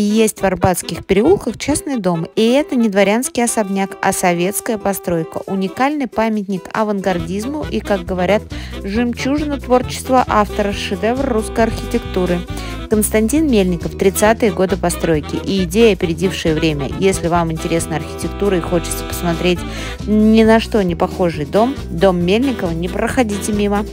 есть в Арбатских переулках частный дом. И это не дворянский особняк, а советская постройка. Уникальный памятник авангардизму и, как говорят, жемчужина творчества автора, шедевр русской архитектуры. Константин Мельников, 30-е годы постройки и идея, опередившая время. Если вам интересна архитектура и хочется посмотреть ни на что не похожий дом, дом Мельникова, не проходите мимо.